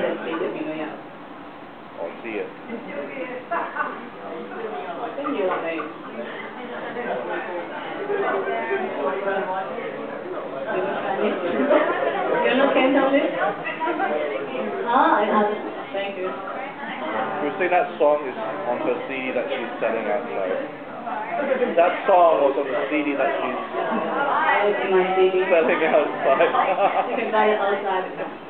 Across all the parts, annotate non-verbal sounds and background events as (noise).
del Thank you. That song is on her CD that she's selling outside. That song was on the CD that she's ah, selling outside. you can buy it outside. (laughs)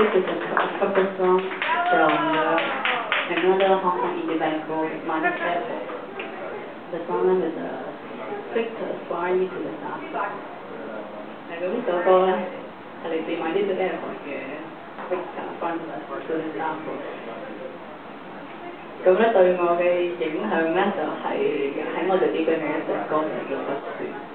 This is a cover song from uh, another Hong Kong indie band called Minus Effort. The song name is uh, Victor Fly Me to the South. 誒咁呢首歌咧係嚟自 Minus Effort 嘅 Victor Fly Me to the South。咁咧對我嘅影響咧就係、喺我哋自己嘅一首歌就叫。